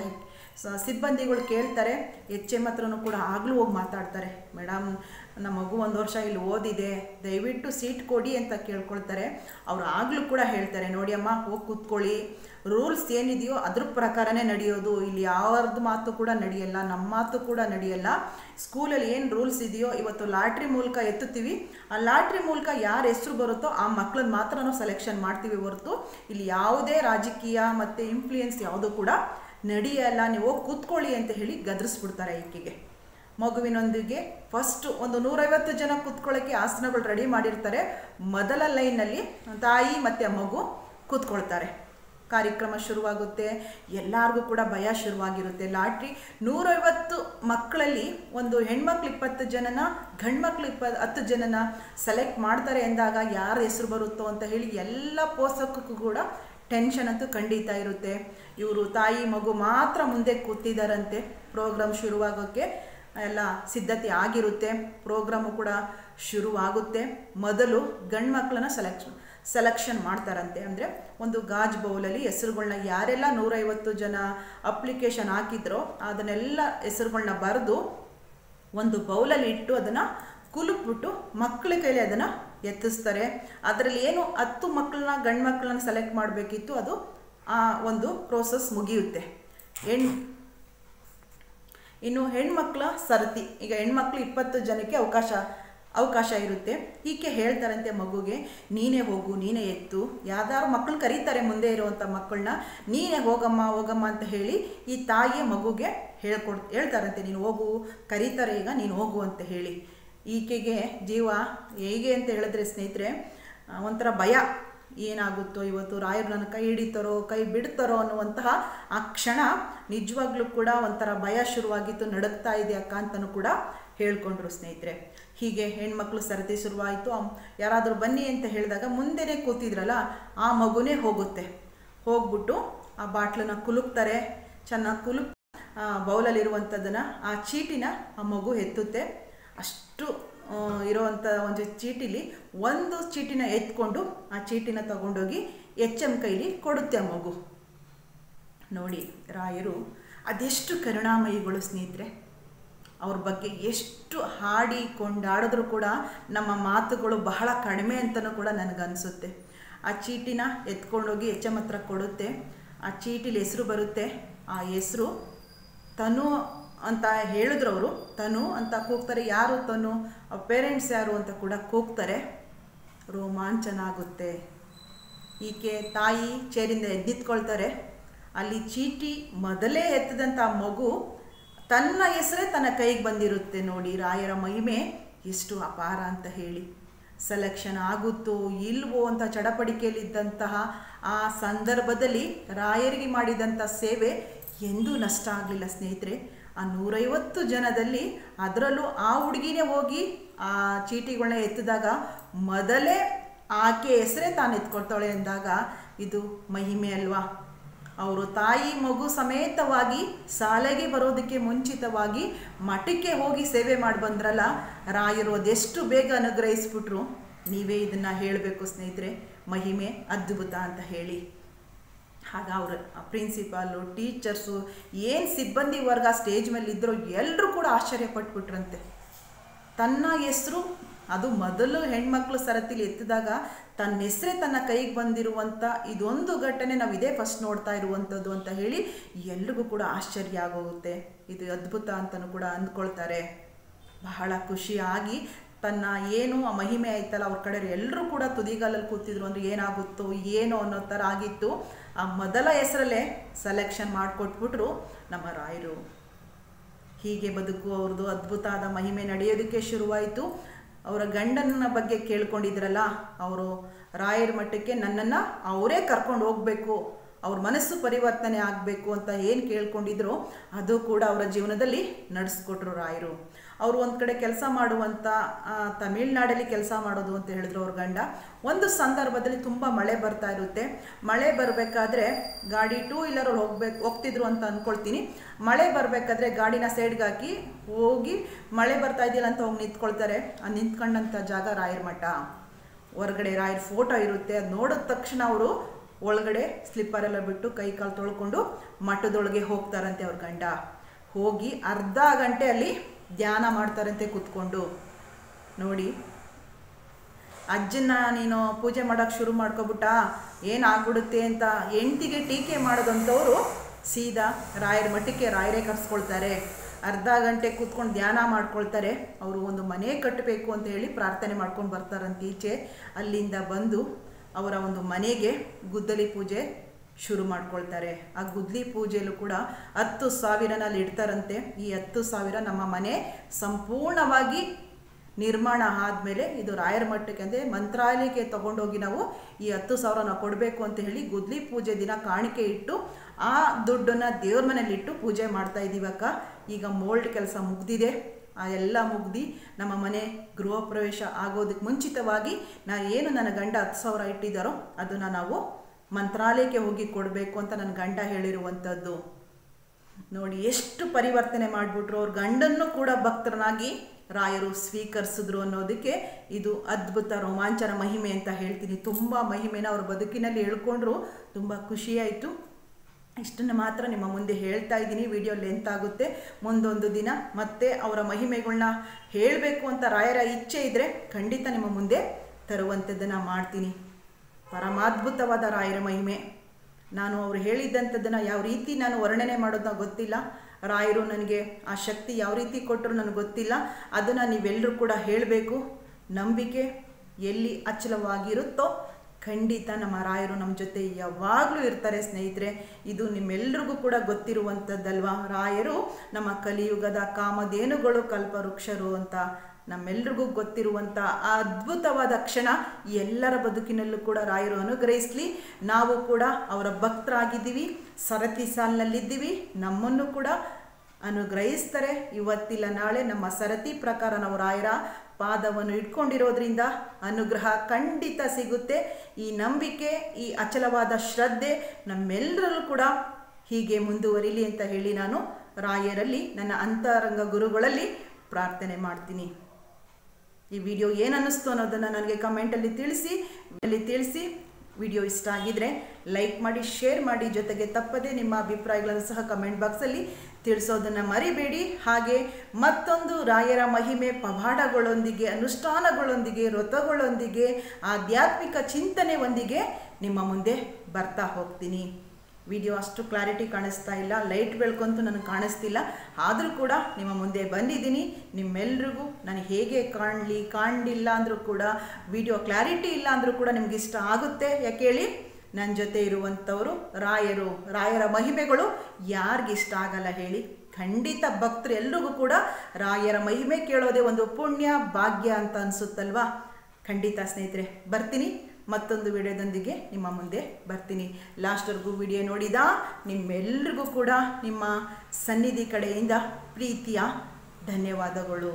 ಸಿಬ್ಬಂದಿಗಳು ಕೇಳ್ತಾರೆ ಎಚ್ ಎಂ ಹತ್ರನೂ ಕೂಡ ಆಗಲೂ ಹೋಗಿ ಮಾತಾಡ್ತಾರೆ. ಮೇಡಮ್ ನಮ್ಮ ಮಗು ಒಂದು ವರ್ಷ ಇಲ್ಲಿ ಓದಿದೆ, ದಯವಿಟ್ಟು ಸೀಟ್ ಕೊಡಿ ಅಂತ ಕೇಳ್ಕೊಳ್ತಾರೆ. ಅವ್ರು ಆಗಲೂ ಕೂಡ ಹೇಳ್ತಾರೆ, ನೋಡಿ ಅಮ್ಮ, ಹೋಗಿ ಕೂತ್ಕೊಳ್ಳಿ. ರೂಲ್ಸ್ ಏನಿದೆಯೋ ಅದ್ರ ಪ್ರಕಾರನೇ ನಡೆಯೋದು. ಇಲ್ಲಿ ಯಾವ್ದು ಮಾತು ಕೂಡ ನಡೆಯಲ್ಲ ನಮ್ಮ ಮಾತು ಕೂಡ ನಡೆಯಲ್ಲ. ಸ್ಕೂಲಲ್ಲಿ ಏನು ರೂಲ್ಸ್ ಇದೆಯೋ ಇವತ್ತು ಲಾಟ್ರಿ ಮೂಲಕ ಎತ್ತುತ್ತೀವಿ. ಆ ಲಾಟ್ರಿ ಮೂಲಕ ಯಾರ ಹೆಸರು ಬರುತ್ತೋ ಆ ಮಕ್ಕಳನ್ನ ಮಾತ್ರ ಸೆಲೆಕ್ಷನ್ ಮಾಡ್ತೀವಿ ಹೊರತು. ಇಲ್ಲಿ ಯಾವುದೇ ರಾಜಕೀಯ ಮತ್ತು ಇನ್ಫ್ಲೂಯೆನ್ಸ್ ಯಾವುದೂ ಕೂಡ ನಡೆಯಲ್ಲ, ನೀವು ಹೋಗಿ ಕೂತ್ಕೊಳ್ಳಿ ಅಂತ ಹೇಳಿ ಗದರಿಸ್ಬಿಡ್ತಾರೆ ಈಕೆಗೆ. ಮಗುವಿನೊಂದಿಗೆ ಫಸ್ಟ್ ಒಂದು ನೂರೈವತ್ತು ಜನ ಕೂತ್ಕೊಳ್ಳೋಕ್ಕೆ ಆಸನಗಳು ರೆಡಿ ಮಾಡಿರ್ತಾರೆ. ಮೊದಲ ಲೈನಲ್ಲಿ ತಾಯಿ ಮತ್ತು ಮಗು ಕೂತ್ಕೊಳ್ತಾರೆ. ಕಾರ್ಯಕ್ರಮ ಶುರುವಾಗುತ್ತೆ. ಎಲ್ಲರಿಗೂ ಕೂಡ ಭಯ ಶುರುವಾಗಿರುತ್ತೆ. ಲಾಟ್ರಿ ನೂರೈವತ್ತು ಮಕ್ಕಳಲ್ಲಿ ಒಂದು ಹೆಣ್ಮಕ್ಳು ಇಪ್ಪತ್ತು ಜನನ, ಗಂಡ್ಮಕ್ಳು ಇಪ್ಪ ಹತ್ತು ಜನನ ಸೆಲೆಕ್ಟ್ ಮಾಡ್ತಾರೆ ಎಂದಾಗ ಯಾರ ಹೆಸರು ಬರುತ್ತೋ ಅಂತ ಹೇಳಿ ಎಲ್ಲ ಪೋಷಕಕ್ಕೂ ಕೂಡ ಟೆನ್ಷನ್ ಅಂತೂ ಖಂಡಿತ ಇರುತ್ತೆ. ಇವರು ತಾಯಿ, ಮಗು ಮಾತ್ರ ಮುಂದೆ ಕೂತಿದ್ದಾರಂತೆ ಪ್ರೋಗ್ರಾಮ್ ಶುರುವಾಗೋಕ್ಕೆ ಎಲ್ಲ ಸಿದ್ಧತೆ ಆಗಿರುತ್ತೆ. ಪ್ರೋಗ್ರಾಮು ಕೂಡ ಶುರುವಾಗುತ್ತೆ. ಮೊದಲು ಗಂಡು ಮಕ್ಕಳನ್ನ ಸೆಲೆಕ್ಷನ್ ಸೆಲೆಕ್ಷನ್ ಮಾಡ್ತಾರಂತೆ. ಅಂದರೆ ಒಂದು ಗಾಜ್ ಬೌಲಲ್ಲಿ ಹೆಸರುಗಳನ್ನ ಯಾರೆಲ್ಲ ನೂರೈವತ್ತು ಜನ ಅಪ್ಲಿಕೇಶನ್ ಹಾಕಿದ್ರೋ ಅದನ್ನೆಲ್ಲ ಹೆಸರುಗಳನ್ನ ಬರೆದು ಒಂದು ಬೌಲಲ್ಲಿ ಇಟ್ಟು ಅದನ್ನು ಕುಲುಕ್ಬಿಟ್ಟು ಮಕ್ಕಳ ಕೈಲಿ ಅದನ್ನು ಎತ್ತಿಸ್ತಾರೆ. ಅದರಲ್ಲಿ ಏನು ಹತ್ತು ಮಕ್ಕಳನ್ನ, ಗಂಡು ಮಕ್ಕಳನ್ನ ಸೆಲೆಕ್ಟ್ ಮಾಡಬೇಕಿತ್ತು, ಅದು, ಆ, ಒಂದು ಪ್ರೋಸೆಸ್ ಮುಗಿಯುತ್ತೆ. ಹೆಣ್, ಇನ್ನು ಹೆಣ್ಮಕ್ಳ ಸರತಿ. ಈಗ ಹೆಣ್ಮಕ್ಳು ಇಪ್ಪತ್ತು ಜನಕ್ಕೆ ಅವಕಾಶ ಅವಕಾಶ ಇರುತ್ತೆ. ಹೀಗೆ ಹೇಳ್ತಾರಂತೆ ಮಗುಗೆ, ನೀನೇ ಹೋಗು, ನೀನೇ ಎತ್ತು. ಯಾವ್ದಾದ್ರು ಮಕ್ಕಳು ಕರೀತಾರೆ ಮುಂದೆ ಇರುವಂಥ ಮಕ್ಕಳನ್ನ. ನೀನೇ ಹೋಗಮ್ಮ ಹೋಗಮ್ಮ ಅಂತ ಹೇಳಿ ಈ ತಾಯಿಯ ಮಗುಗೆ ಹೇಳ್ಕೊಡ್, ಹೇಳ್ತಾರಂತೆ, ನೀನು ಹೋಗು, ಕರೀತಾರೆ ಈಗ ನೀನು ಹೋಗು ಅಂತ ಹೇಳಿ. ಈಕೆಗೆ ಜೀವ ಹೇಗೆ ಅಂತ ಹೇಳಿದ್ರೆ ಸ್ನೇಹಿತರೆ ಒಂಥರ ಭಯ. ಏನಾಗುತ್ತೋ ಇವತ್ತು ರಾಯರು ನನ್ನ ಕೈ ಹಿಡಿತಾರೋ, ಕೈ ಬಿಡ್ತಾರೋ ಅನ್ನುವಂತಹ ಆ ಕ್ಷಣ ನಿಜವಾಗ್ಲೂ ಕೂಡ ಒಂಥರ ಭಯ ಶುರುವಾಗಿತ್ತು, ನಡುಗ್ತಾ ಇದೆ ಅಕ್ಕ ಅಂತಲೂ ಕೂಡ ಹೇಳ್ಕೊಂಡ್ರು ಸ್ನೇಹಿತರೆ. ಹೀಗೆ ಹೆಣ್ಮಕ್ಳು ಸರತಿ ಶುರುವಾಯಿತು. ಯಾರಾದರೂ ಬನ್ನಿ ಅಂತ ಹೇಳಿದಾಗ ಮುಂದೆನೇ ಕೂತಿದ್ರಲ್ಲ, ಆ ಮಗುನೇ ಹೋಗುತ್ತೆ. ಹೋಗ್ಬಿಟ್ಟು ಆ ಬಾಟ್ಲನ್ನ ಕುಲುಕ್ತಾರೆ. ಚೆನ್ನಾಗಿ ಕುಲುಕ್ ಬೌಲಲ್ಲಿರುವಂಥದ್ದನ್ನು, ಆ ಚೀಟಿನ ಆ ಮಗು ಎತ್ತುತ್ತೆ. ಅಷ್ಟು ಇರುವಂಥ ಒಂದು ಚೀಟಿಲಿ ಒಂದು ಚೀಟಿನ ಎತ್ಕೊಂಡು ಆ ಚೀಟಿನ ತಗೊಂಡೋಗಿ ಎಚ್ ಎಂ ಕೈಲಿ ಕೊಡುತ್ತೆ ಮಗು. ನೋಡಿ, ರಾಯರು ಅದೆಷ್ಟು ಕರುಣಾಮಯಿಗಳು ಸ್ನೇಹಿತರೆ. ಅವ್ರ ಬಗ್ಗೆ ಎಷ್ಟು ಹಾಡಿ ಕೊಂಡಾಡಿದ್ರು ಕೂಡ ನಮ್ಮ ಮಾತುಗಳು ಬಹಳ ಕಡಿಮೆ ಅಂತಲೂ ಕೂಡ ನನಗನ್ಸುತ್ತೆ. ಆ ಚೀಟಿನ ಎತ್ಕೊಂಡೋಗಿ ಎಚ್ ಎಂ ಹತ್ರ ಕೊಡುತ್ತೆ. ಆ ಚೀಟಿಲಿ ಹೆಸರು ಬರುತ್ತೆ. ಆ ಹೆಸರು ತನು ಅಂತ ಹೇಳಿದ್ರು ಅವರು ತನು ಅಂತ ಕೂಗ್ತಾರೆ. ಯಾರು ತನು? ಪೇರೆಂಟ್ಸ್ ಯಾರು ಅಂತ ಕೂಡ ಕೂಗ್ತಾರೆ. ರೋಮಾಂಚನ ಆಗುತ್ತೆ ಈಕೆ ತಾಯಿ ಚೇರಿಂದ ಎದ್ದಿತ್ಕೊಳ್ತಾರೆ ಅಲ್ಲಿ ಚೀಟಿ ಮೊದಲೇ ಎತ್ತದಂಥ ಮಗು ತನ್ನ ಹೆಸರೇ ತನ್ನ ಕೈಗೆ ಬಂದಿರುತ್ತೆ ನೋಡಿ. ರಾಯರ ಮಹಿಮೆ ಎಷ್ಟು ಅಪಾರ ಅಂತ ಹೇಳಿ. ಸೆಲೆಕ್ಷನ್ ಆಗುತ್ತೋ ಇಲ್ವೋ ಅಂತ ಚಡಪಡಿಕೆಯಲ್ಲಿದ್ದಂತಹ ಆ ಸಂದರ್ಭದಲ್ಲಿ ರಾಯರಿಗೆ ಮಾಡಿದಂಥ ಸೇವೆ ಎಂದೂ ನಷ್ಟ ಆಗಲಿಲ್ಲ ಸ್ನೇಹಿತರೆ. ಆ ನೂರೈವತ್ತು ಜನದಲ್ಲಿ ಅದರಲ್ಲೂ ಆ ಹುಡುಗಿನೇ ಹೋಗಿ ಆ ಚೀಟಿಗಳನ್ನ ಎತ್ತಿದಾಗ ಮೊದಲೇ ಆಕೆ ಹೆಸರೇ ತಾನು ಎತ್ಕೊಳ್ತಾಳೆ ಅಂದಾಗ ಇದು ಮಹಿಮೆ ಅಲ್ವಾ? ಅವರು ತಾಯಿ ಮಗು ಸಮೇತವಾಗಿ ಶಾಲೆಗೆ ಬರೋದಕ್ಕೆ ಮುಂಚಿತವಾಗಿ ಮಠಕ್ಕೆ ಹೋಗಿ ಸೇವೆ ಮಾಡಿ ಬಂದ್ರಲ್ಲ, ರಾಯರು ಅದೆಷ್ಟು ಬೇಗ ಅನುಗ್ರಹಿಸ್ಬಿಟ್ರು. ನೀವೇ ಇದನ್ನು ಹೇಳಬೇಕು ಸ್ನೇಹಿತರೆ, ಮಹಿಮೆ ಅದ್ಭುತ ಅಂತ ಹೇಳಿ. ಆಗ ಅವರ ಪ್ರಿನ್ಸಿಪಾಲು ಟೀಚರ್ಸು ಏನು ಸಿಬ್ಬಂದಿ ವರ್ಗ ಸ್ಟೇಜ್ ಮೇಲೆ ಇದ್ದರೂ ಎಲ್ಲರೂ ಕೂಡ ಆಶ್ಚರ್ಯಪಟ್ಬಿಟ್ರಂತೆ ತನ್ನ ಹೆಸರು, ಅದು ಮೊದಲು ಹೆಣ್ಮಕ್ಳು ಸರತಿಲಿ ಎತ್ತಿದಾಗ ತನ್ನ ಹೆಸರೇ ತನ್ನ ಕೈಗೆ ಬಂದಿರುವಂಥ ಇದೊಂದು ಘಟನೆ ನಾವು ಇದೇ ಫಸ್ಟ್ ನೋಡ್ತಾ ಇರುವಂಥದ್ದು ಅಂತ ಹೇಳಿ ಎಲ್ರಿಗೂ ಕೂಡ ಆಶ್ಚರ್ಯ ಆಗೋಗುತ್ತೆ. ಇದು ಅದ್ಭುತ ಅಂತಲೂ ಕೂಡ ಅಂದ್ಕೊಳ್ತಾರೆ. ಬಹಳ ಖುಷಿಯಾಗಿ ತನ್ನ ಏನು ಆ ಮಹಿಮೆ ಆಯ್ತಲ್ಲ, ಅವ್ರ ಕಡೆ ಎಲ್ಲರೂ ಕೂಡ ತುದಿಗಾಲಲ್ಲಿ ಕೂತಿದ್ರು ಅಂದರೆ ಏನಾಗುತ್ತೋ, ಏನೋ ಅನ್ನೋ ಥರ ಆಗಿತ್ತು. ಆ ಮೊದಲ ಹೆಸರಲ್ಲೇ ಸೆಲೆಕ್ಷನ್ ಮಾಡಿಕೊಟ್ಬಿಟ್ರು ನಮ್ಮ ರಾಯರು. ಹೀಗೆ ಬದುಕು ಅವ್ರದ್ದು ಅದ್ಭುತ ಆದ ಮಹಿಮೆ ನಡೆಯೋದಕ್ಕೆ ಶುರುವಾಯಿತು. ಅವರ ಗಂಡನ ಬಗ್ಗೆ ಕೇಳ್ಕೊಂಡಿದ್ರಲ್ಲ, ಅವರು ರಾಯರ ಮಟ್ಟಕ್ಕೆ ನನ್ನನ್ನು ಅವರೇ ಕರ್ಕೊಂಡು ಹೋಗಬೇಕು, ಅವ್ರ ಮನಸ್ಸು ಪರಿವರ್ತನೆ ಆಗಬೇಕು ಅಂತ ಏನು ಕೇಳ್ಕೊಂಡಿದ್ರು, ಅದು ಕೂಡ ಅವರ ಜೀವನದಲ್ಲಿ ನಡೆಸ್ಕೊಟ್ರು ರಾಯರು. ಅವರು ಒಂದು ಕಡೆ ಕೆಲಸ ಮಾಡುವಂಥ ತಮಿಳ್ನಾಡಲ್ಲಿ ಕೆಲಸ ಮಾಡೋದು ಅಂತ ಹೇಳಿದ್ರು ಅವ್ರ ಗಂಡ. ಒಂದು ಸಂದರ್ಭದಲ್ಲಿ ತುಂಬ ಮಳೆ ಬರ್ತಾ ಇರುತ್ತೆ. ಮಳೆ ಬರಬೇಕಾದ್ರೆ ಗಾಡಿ ಟೂ ವೀಲರಲ್ಲಿ ಹೋಗ್ಬೇಕು, ಹೋಗ್ತಿದ್ರು ಅಂತ ಅಂದ್ಕೊಳ್ತೀನಿ ಮಳೆ ಬರಬೇಕಾದ್ರೆ ಗಾಡಿನ ಸೈಡ್ಗೆ ಹಾಕಿ ಹೋಗಿ ಮಳೆ ಬರ್ತಾ ಇದೆಯಲ್ಲ ಅಂತ ಹೋಗಿ ನಿಂತ್ಕೊಳ್ತಾರೆ. ಆ ನಿಂತ್ಕೊಂಡಂಥ ಜಾಗ ರಾಯರ ಮಠ. ಹೊರಗಡೆ ರಾಯರ ಫೋಟೋ ಇರುತ್ತೆ. ಅದು ನೋಡಿದ ತಕ್ಷಣ ಅವರು ಒಳಗಡೆ ಸ್ಲಿಪ್ಪರೆಲ್ಲ ಬಿಟ್ಟು ಕೈ ಕಾಲು ತೊಳ್ಕೊಂಡು ಮಠದೊಳಗೆ ಹೋಗ್ತಾರಂತೆ ಅವ್ರ ಗಂಡ. ಹೋಗಿ ಅರ್ಧ ಗಂಟೆ ಅಲ್ಲಿ ಧ್ಯಾನ ಮಾಡ್ತಾರಂತೆ ಕೂತ್ಕೊಂಡು. ನೋಡಿ, ಅಜ್ಜನ್ನ ನೀನು ಪೂಜೆ ಮಾಡೋಕ್ಕೆ ಶುರು ಮಾಡ್ಕೊಬಿಟ್ಟ, ಏನಾಗ್ಬಿಡುತ್ತೆ ಅಂತ ಹೆಂಡ್ತಿಗೆ ಟೀಕೆ ಮಾಡೋದಂಥವ್ರು ಸೀದಾ ರಾಯರ ಮಟ್ಟಕ್ಕೆ ರಾಯರೇ ಕರೆಸ್ಕೊಳ್ತಾರೆ. ಅರ್ಧ ಗಂಟೆ ಕೂತ್ಕೊಂಡು ಧ್ಯಾನ ಮಾಡ್ಕೊಳ್ತಾರೆ. ಅವರು ಒಂದು ಮನೆ ಕಟ್ಟಬೇಕು ಅಂತ ಹೇಳಿ ಪ್ರಾರ್ಥನೆ ಮಾಡ್ಕೊಂಡು ಬರ್ತಾರಂತೆ ಈಚೆ. ಅಲ್ಲಿಂದ ಬಂದು ಅವರ ಒಂದು ಮನೆಗೆ ಗುದ್ದಲಿ ಪೂಜೆ ಶುರು ಮಾಡ್ಕೊಳ್ತಾರೆ. ಆ ಗುದ್ಲಿ ಪೂಜೆಯಲ್ಲೂ ಕೂಡ ಹತ್ತು ಸಾವಿರನ ಅಲ್ಲಿ ಇಡ್ತಾರಂತೆ. ಈ ಹತ್ತು ಸಾವಿರ ನಮ್ಮ ಮನೆ ಸಂಪೂರ್ಣವಾಗಿ ನಿರ್ಮಾಣ ಆದಮೇಲೆ ಇದು ರಾಯರ ಮಠಕ್ಕೆ ಅಂದರೆ ಮಂತ್ರಾಲಯಕ್ಕೆ ತಗೊಂಡೋಗಿ ನಾವು ಈ ಹತ್ತು ಸಾವಿರ ನಾವು ಕೊಡಬೇಕು ಅಂತ ಹೇಳಿ ಗುದ್ಲಿ ಪೂಜೆ ದಿನ ಕಾಣಿಕೆ ಇಟ್ಟು ಆ ದುಡ್ಡನ್ನು ದೇವ್ರ ಮನೇಲಿ ಇಟ್ಟು ಪೂಜೆ ಮಾಡ್ತಾ ಇದ್ದೀವಕ್ಕ ಈಗ ಮೋಲ್ಡ್ ಕೆಲಸ ಮುಗ್ದಿದೆ. ಆ ಎಲ್ಲ ಮುಗ್ದು ನಮ್ಮ ಮನೆ ಗೃಹ ಪ್ರವೇಶ ಆಗೋದಕ್ಕೆ ಮುಂಚಿತವಾಗಿ ನಾನು ಏನು ನನ್ನ ಗಂಡ ಹತ್ತು ಸಾವಿರ ಇಟ್ಟಿದ್ದಾರೋ ಅದನ್ನು ನಾವು ಮಂತ್ರಾಲಯಕ್ಕೆ ಹೋಗಿ ಕೊಡಬೇಕು ಅಂತ ನನ್ನ ಗಂಡ ಹೇಳಿರುವಂಥದ್ದು. ನೋಡಿ, ಎಷ್ಟು ಪರಿವರ್ತನೆ ಮಾಡಿಬಿಟ್ರು. ಅವ್ರ ಗಂಡನ್ನು ಕೂಡ ಭಕ್ತರನಾಗಿ ರಾಯರು ಸ್ವೀಕರಿಸಿದ್ರು ಅನ್ನೋದಕ್ಕೆ ಇದು ಅದ್ಭುತ ರೋಮಾಂಚನ ಮಹಿಮೆ ಅಂತ ಹೇಳ್ತೀನಿ. ತುಂಬ ಮಹಿಮೆನ ಅವ್ರ ಬದುಕಿನಲ್ಲಿ ಹೇಳ್ಕೊಂಡ್ರು. ತುಂಬ ಖುಷಿಯಾಯಿತು. ಇಷ್ಟನ್ನು ಮಾತ್ರ ನಿಮ್ಮ ಮುಂದೆ ಹೇಳ್ತಾ ಇದ್ದೀನಿ. ವಿಡಿಯೋ ಲೆಂತ್ ಆಗುತ್ತೆ. ಮುಂದೊಂದು ದಿನ ಮತ್ತೆ ಅವರ ಮಹಿಮೆಗಳನ್ನ ಹೇಳಬೇಕು ಅಂತ ರಾಯರ ಇಚ್ಛೆ ಇದ್ದರೆ ಖಂಡಿತ ನಿಮ್ಮ ಮುಂದೆ ತರುವಂಥದ್ದನ್ನು ಮಾಡ್ತೀನಿ. ಪರಮಾದ್ಭುತವಾದ ರಾಯರ ಮಹಿಮೆ. ನಾನು ಅವರು ಹೇಳಿದ್ದಂಥದ್ದನ್ನು ಯಾವ ರೀತಿ ನಾನು ವರ್ಣನೆ ಮಾಡೋದನ್ನ ಗೊತ್ತಿಲ್ಲ. ರಾಯರು ನನಗೆ ಆ ಶಕ್ತಿ ಯಾವ ರೀತಿ ಕೊಟ್ಟರು ನನಗೆ ಗೊತ್ತಿಲ್ಲ. ಅದನ್ನು ನೀವೆಲ್ಲರೂ ಕೂಡ ಹೇಳಬೇಕು. ನಂಬಿಕೆ ಎಲ್ಲಿ ಅಚಲವಾಗಿರುತ್ತೋ ಖಂಡಿತ ನಮ್ಮ ರಾಯರು ನಮ್ಮ ಜೊತೆ ಯಾವಾಗಲೂ ಇರ್ತಾರೆ ಸ್ನೇಹಿತರೆ. ಇದು ನಿಮ್ಮೆಲ್ರಿಗೂ ಕೂಡ ಗೊತ್ತಿರುವಂಥದ್ದಲ್ವ? ರಾಯರು ನಮ್ಮ ಕಲಿಯುಗದ ಕಾಮಧೇನುಗಳು ಕಲ್ಪವೃಕ್ಷರು ಅಂತ ನಮ್ಮೆಲ್ರಿಗೂ ಗೊತ್ತಿರುವಂಥ ಆ ಅದ್ಭುತವಾದ ಕ್ಷಣ ಎಲ್ಲರ ಬದುಕಿನಲ್ಲೂ ಕೂಡ ರಾಯರು ಅನುಗ್ರಹಿಸಲಿ. ನಾವು ಕೂಡ ಅವರ ಭಕ್ತರಾಗಿದ್ದೀವಿ, ಸರತಿ ಸಾಲಿನಲ್ಲಿದ್ದೀವಿ. ನಮ್ಮನ್ನು ಕೂಡ ಅನುಗ್ರಹಿಸ್ತಾರೆ. ಇವತ್ತಿಲ್ಲ ನಾಳೆ ನಮ್ಮ ಸರತಿ ಪ್ರಕಾರ ನಾವು ರಾಯರ ಪಾದವನ್ನು ಇಟ್ಕೊಂಡಿರೋದ್ರಿಂದ ಅನುಗ್ರಹ ಖಂಡಿತ ಸಿಗುತ್ತೆ. ಈ ನಂಬಿಕೆ, ಈ ಅಚಲವಾದ ಶ್ರದ್ಧೆ ನಮ್ಮೆಲ್ಲರಲ್ಲೂ ಕೂಡ ಹೀಗೆ ಮುಂದುವರಿಲಿ ಅಂತ ಹೇಳಿ ನಾನು ರಾಯರಲ್ಲಿ, ನನ್ನ ಅಂತರಂಗ ಗುರುಗಳಲ್ಲಿ ಪ್ರಾರ್ಥನೆ ಮಾಡ್ತೀನಿ. ಈ ವಿಡಿಯೋ ಏನು ಅನ್ನಿಸ್ತು ಅನ್ನೋದನ್ನು ನನಗೆ ಕಮೆಂಟಲ್ಲಿ ತಿಳಿಸಿ, ಅಲ್ಲಿ ತಿಳಿಸಿ. ವಿಡಿಯೋ ಇಷ್ಟ ಆಗಿದ್ರೆ ಲೈಕ್ ಮಾಡಿ ಶೇರ್ ಮಾಡಿ. ಜೊತೆಗೆ ತಪ್ಪದೇ ನಿಮ್ಮ ಅಭಿಪ್ರಾಯಗಳನ್ನು ಸಹ ಕಮೆಂಟ್ ಬಾಕ್ಸಲ್ಲಿ ತಿಳಿಸೋದನ್ನು ಮರಿಬೇಡಿ. ಹಾಗೆ ಮತ್ತೊಂದು ರಾಯರ ಮಹಿಮೆ ಪವಾಡಗಳೊಂದಿಗೆ, ಅನುಷ್ಠಾನಗಳೊಂದಿಗೆ, ವ್ರತಗಳೊಂದಿಗೆ, ಆಧ್ಯಾತ್ಮಿಕ ಚಿಂತನೆಯೊಂದಿಗೆ ನಿಮ್ಮ ಮುಂದೆ ಬರ್ತಾ ಹೋಗ್ತೀನಿ. ವಿಡಿಯೋ ಅಷ್ಟು ಕ್ಲಾರಿಟಿ ಕಾಣಿಸ್ತಾ ಇಲ್ಲ, ಲೈಟ್ ಬೆಳ್ಕೊಂತೂ ನನಗೆ ಕಾಣಿಸ್ತಿಲ್ಲ. ಆದರೂ ಕೂಡ ನಿಮ್ಮ ಮುಂದೆ ಬಂದಿದ್ದೀನಿ. ನಿಮ್ಮೆಲ್ರಿಗೂ ನಾನು ಹೇಗೆ ಕಾಣಲಿ, ಕಾಣಲಿಲ್ಲ ಅಂದರೂ ಕೂಡ, ವಿಡಿಯೋ ಕ್ಲಾರಿಟಿ ಇಲ್ಲ ಅಂದರೂ ಕೂಡ ನಿಮ್ಗೆ ಇಷ್ಟ ಆಗುತ್ತೆ. ಯಾಕೆ ಹೇಳಿ? ನನ್ನ ಜೊತೆ ಇರುವಂಥವರು, ರಾಯರು, ರಾಯರ ಮಹಿಮೆಗಳು ಯಾರಿಗಿಷ್ಟ ಆಗಲ್ಲ ಹೇಳಿ. ಖಂಡಿತ ಭಕ್ತರು ಎಲ್ರಿಗೂ ಕೂಡ ರಾಯರ ಮಹಿಮೆ ಕೇಳೋದೇ ಒಂದು ಪುಣ್ಯ, ಭಾಗ್ಯ ಅಂತ ಅನಿಸುತ್ತಲ್ವಾ? ಖಂಡಿತ ಸ್ನೇಹಿತರೆ, ಬರ್ತೀನಿ. ಮತ್ತೊಂದು ವಿಡಿಯೋದೊಂದಿಗೆ ನಿಮ್ಮ ಮುಂದೆ ಬರ್ತೀನಿ. ಲಾಸ್ಟ್ವರೆಗೂ ವಿಡಿಯೋ ನೋಡಿದ ನಿಮ್ಮೆಲ್ರಿಗೂ ಕೂಡ ನಿಮ್ಮ ಸನ್ನಿಧಿ ಕಡೆಯಿಂದ ಪ್ರೀತಿಯ ಧನ್ಯವಾದಗಳು.